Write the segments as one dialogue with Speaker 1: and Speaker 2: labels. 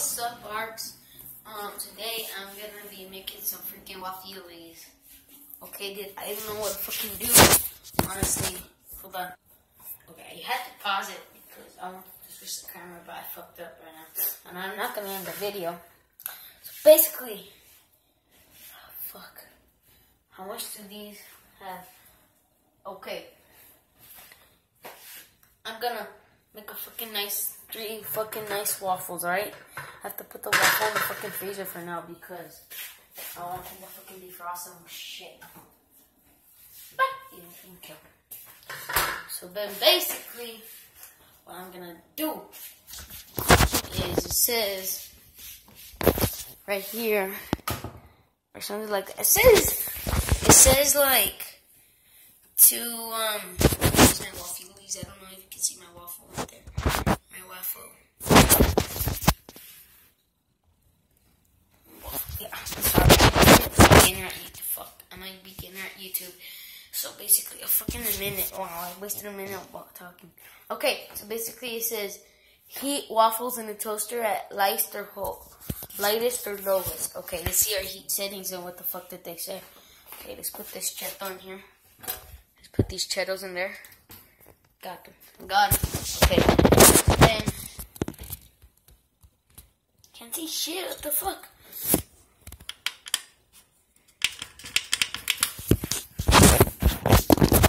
Speaker 1: what's up, Arts? Um, today I'm gonna be making some freaking waffles. Okay, dude, I don't know what to fucking do. Honestly, hold on. Okay, you had to pause it because I want to switch the camera, but I fucked up right now, and I'm not gonna end the video. So basically, oh, fuck. How much do these have? Okay, I'm gonna make a fucking nice three fucking nice waffles, alright? I have to put the waffle in the fucking freezer for now because I want them to fucking defrost them shit. But okay. So then basically what I'm gonna do is it says right here or something like that. It says it says like to um use my waffle. I don't know if you can see my waffle right there. My waffle. Yeah, sorry. I'm beginner at YouTube. Fuck. I'm a beginner at YouTube. So basically, a fucking minute. Wow, I wasted a minute talking. Okay, so basically it says heat waffles in the toaster at lightest or lightest or lowest. Okay, let's see our heat settings and what the fuck did they say. Okay, let's put this cheddar on here. Let's put these cheddars in there. Got them. Got them. Okay. Then can't see shit. What the fuck?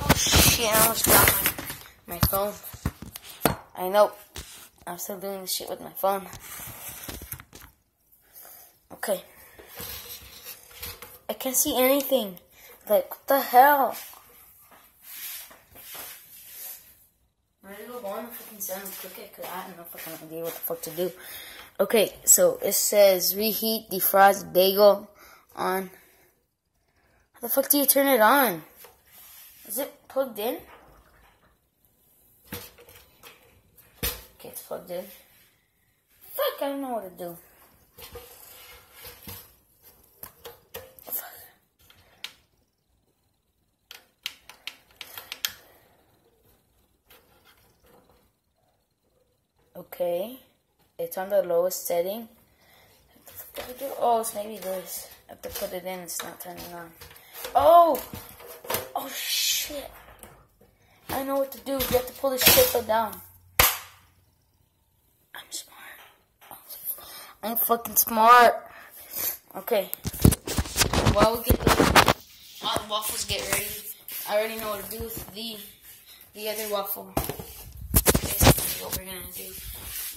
Speaker 1: Oh shit! I almost dropped my, my phone. I know. I'm still doing this shit with my phone. Okay. I can't see anything. Like, what the hell? I'm gonna go on the fucking cook it because I have no fucking idea what the fuck to do. Okay, so it says reheat, defrost, bagel on. How the fuck do you turn it on? Is it plugged in? Okay, it's plugged in. Fuck, I don't know what to do. Okay, it's on the lowest setting. Oh, it's maybe this. I have to put it in. It's not turning on. Oh, oh shit! I know what to do. You have to pull this shit down. I'm smart. I'm fucking smart. Okay. While we get the while the waffles get ready, I already know what to do with the the other waffle. Basically, what we're gonna do: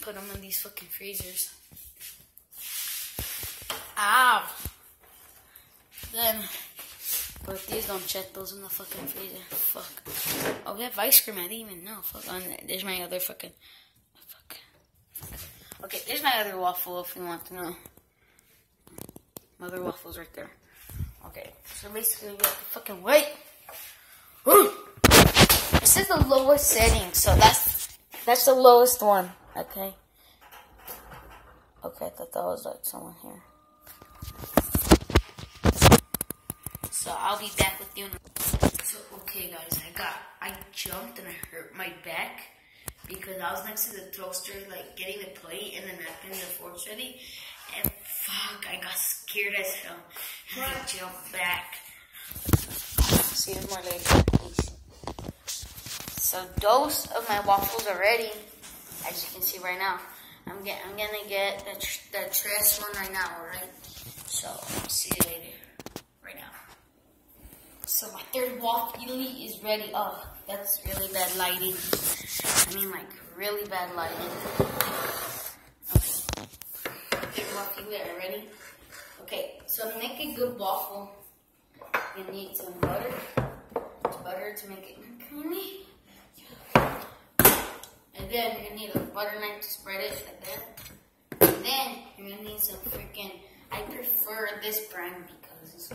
Speaker 1: put them in these fucking freezers. Ow. Then put these don't check those in the fucking freezer. Fuck. We have ice cream. I didn't even know. Fuck. On there's my other fucking. Fuck. Okay, there's my other waffle if you want to know. My other waffle's right there. Okay, so basically we have to fucking wait. This is the lowest setting, so that's that's the lowest one. Okay. Okay, I thought that was like someone here. So I'll be back with you. So okay, guys, I got I jumped and I hurt my back because I was next to the toaster, like getting the plate and the napkin and the forks ready, and fuck, I got scared as hell. And I jumped back. See you more later, please. So those of my waffles are ready, as you can see right now. I'm get I'm gonna get the tr the trash one right now, alright? So see you later. So my third waffle is ready. Oh, that's really bad lighting. I mean, like really bad lighting. Okay. Third waffle are ready. Okay, so to make a good waffle, you need some butter. Butter to make it creamy. And then you need a butter knife to spread it like that. And then you're gonna need some freaking. I prefer this brand because it's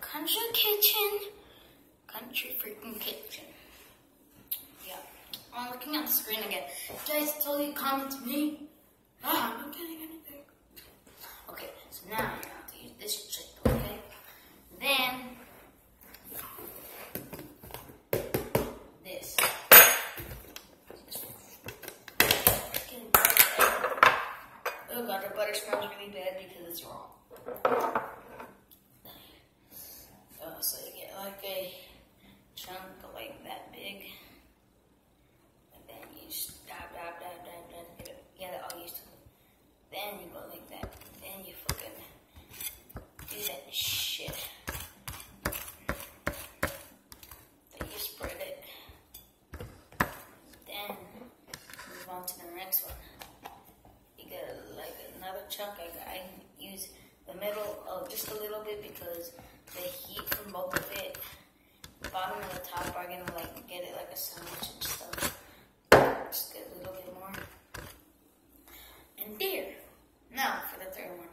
Speaker 1: Country Kitchen. Country freaking kitchen. Yeah. I'm looking at the screen again. Guys, you comment me. Ah, I'm not getting anything. Okay, so now you have to use this shit, okay? Then this. the butter smells really bad because it's raw. Uh, so you get like a chunk like that big. And then you just dab, dab, dab, dab, dab, get it, get it all used to it. Then you go like that. Then you fucking do that shit. Then you spread it. Then move on to the next one. You get like another chunk. I, I use the middle of just a little bit because the heat from both of it, the bottom and the top are gonna like get it like a sandwich and stuff. Just get a little bit more. And there. Now for the third one.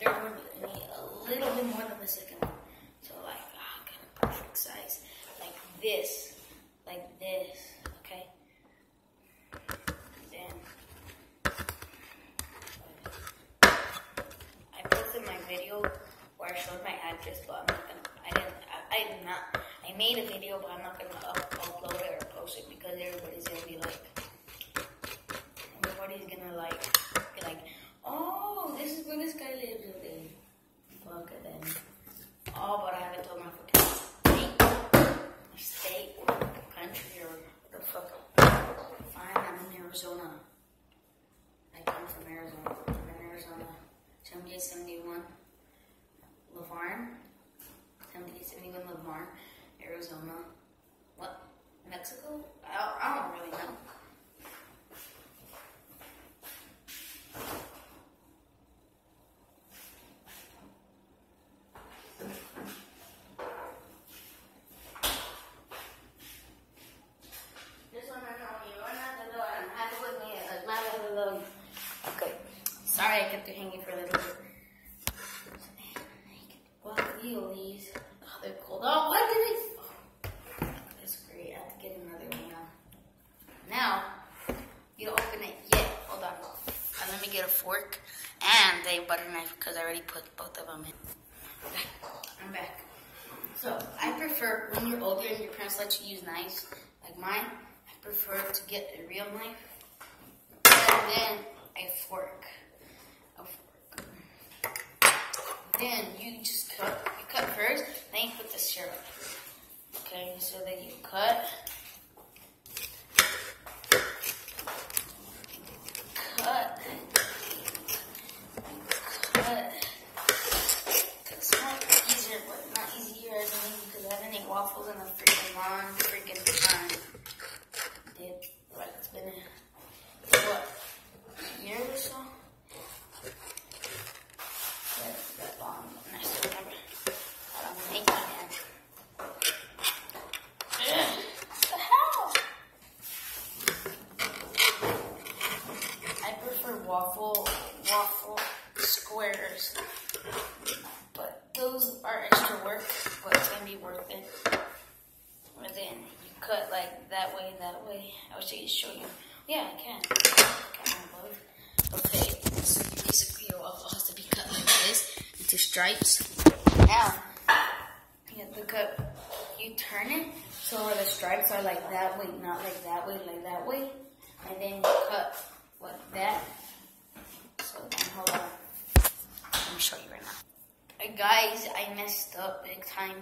Speaker 1: Third one, you need a little bit more than the second one. So like, ah, kind of perfect size. Like this. Like this. Okay? Then I posted my video where I showed my address, but I'm not gonna. I didn't. I, I did not. I made a video, but I'm not gonna up, upload it or post it because everybody's gonna be like, everybody's gonna like, be like, oh, this is where this guy lives. And then, fuck it then. Oh, but I haven't told my fucking state, state, country, or the fuck. Fine, I'm in Arizona. I come from Arizona. I'm in Arizona. 7871 Lavarne. 7871 Lavarne, Arizona. What? Mexico? I don't, I don't really know. This one I know you are not the Lord. I'm happy with me. I'm not the Lord. Okay. Sorry I kept you hanging for a little bit. Well, these. Oh, they're cold. Oh, what did it? Oh, that's great. I have to get another one now. Now, you don't open it yet. Hold on. Uh, let me get a fork and a butter knife because I already put both of them in. I'm back. So, I prefer when you're older and your parents let you use knives, like mine, I prefer to get a real knife and then a fork. A fork. Then you just cut. You cut first, then you put the syrup. Okay, so then you. Cut. Cut. It's not easier, but not easier as I mean because I haven't ate waffles in a freaking long freaking time. Did like it's been a what a year or so? Yeah, it's that long, and I still remember how I'm making it. Ugh, what the hell? I prefer waffle waffle squares, but those are extra work, but it's gonna be worth it. And then you cut like that way, that way. I wish I could show you. Yeah, I can. I can. Okay, so basically your waffle has to be cut like this into stripes. Now, you have to cut. You turn it so where the stripes are like that way, not like that way, like that way, and then you cut like that. So then hold on. Let me show you right now. Uh, guys, I messed up big time,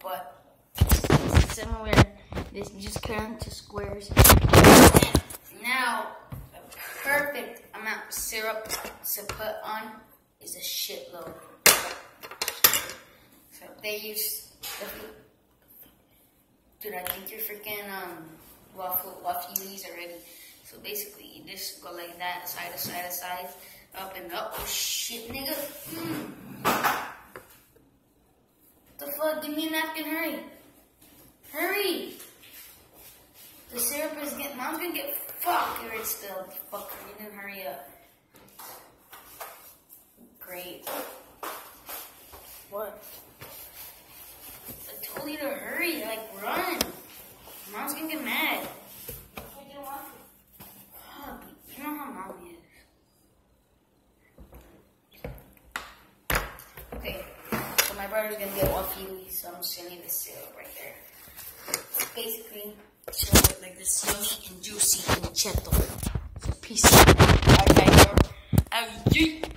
Speaker 1: but it's similar. This just cut into squares. Now, a perfect amount of syrup to put on is a shitload. So they use, dude, I think you're freaking um waffle waffles already. So basically, you just go like that, side to side to side, up and up. Oh shit, nigga. Mm. The fuck? Give me a napkin, hurry. Hurry. The syrup is getting, mom's gonna get fuck here it's still. Fuck, you didn't hurry up. Great. What? I told you to hurry, like run. Mom's gonna get mad. You know how mom is. Okay, so my brother's gonna get waffly, so I'm just gonna leave the syrup right there. Basically, so like this yummy and juicy and gentle. Peace. Okay, girl. Um,